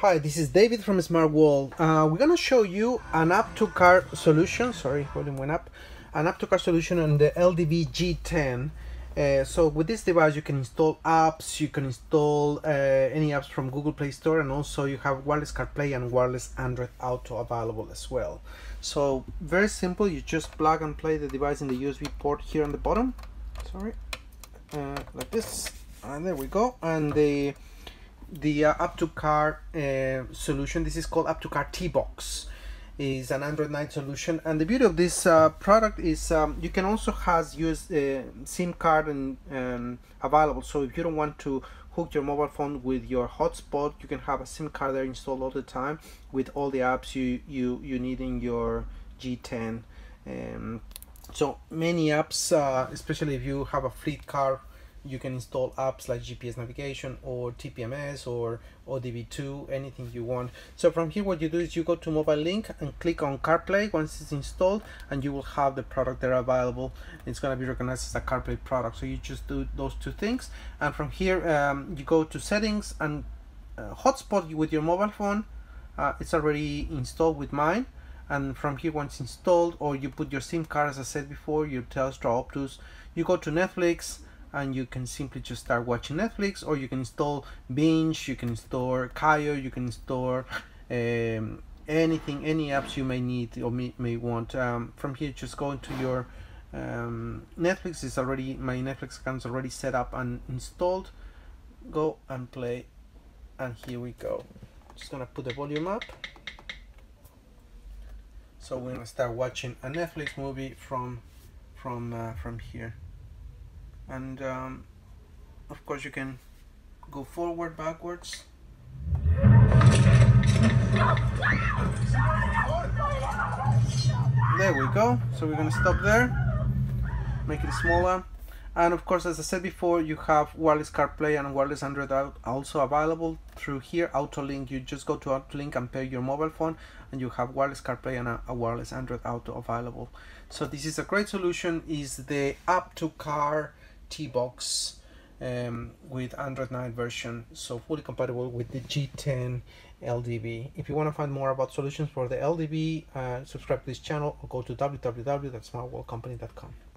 Hi, this is David from Smart World. Uh, we're gonna show you an app to car solution. Sorry, volume went up. An app to car solution on the LDV G10. Uh, so with this device, you can install apps. You can install uh, any apps from Google Play Store, and also you have wireless CarPlay and wireless Android Auto available as well. So very simple. You just plug and play the device in the USB port here on the bottom. Sorry, uh, like this, and there we go. And the the uh, car uh, solution. This is called app to car t-box. Is an android 9 solution. And the beauty of this uh, product is um, you can also has use uh, sim card and um, available. So if you don't want to hook your mobile phone with your hotspot you can have a sim card there installed all the time with all the apps you you you need in your g10 um, so many apps uh, especially if you have a fleet car you can install apps like GPS navigation or TPMS or ODB2, anything you want. So from here, what you do is you go to mobile link and click on CarPlay once it's installed and you will have the product there available. It's going to be recognized as a CarPlay product. So you just do those two things. And from here, um, you go to settings and uh, hotspot with your mobile phone. Uh, it's already installed with mine. And from here, once installed, or you put your SIM card, as I said before, your Telstra Optus, you go to Netflix, and you can simply just start watching Netflix or you can install Binge, you can install Kayo, you can install um, anything, any apps you may need or may, may want. Um, from here, just go into your um, Netflix is already, my Netflix account is already set up and installed. Go and play and here we go. Just gonna put the volume up. So we're gonna start watching a Netflix movie from from uh, from here and um, of course you can go forward backwards. There we go. So we're gonna stop there. Make it smaller. And of course as I said before you have wireless CarPlay and wireless Android Auto also available through here. AutoLink you just go to AutoLink and pair your mobile phone and you have wireless CarPlay and a, a wireless Android Auto available. So this is a great solution. Is the app to car T-Box um, with Android 9 version, so fully compatible with the G10 LDV. If you want to find more about solutions for the LDV, uh, subscribe to this channel or go to www.smartworldcompany.com.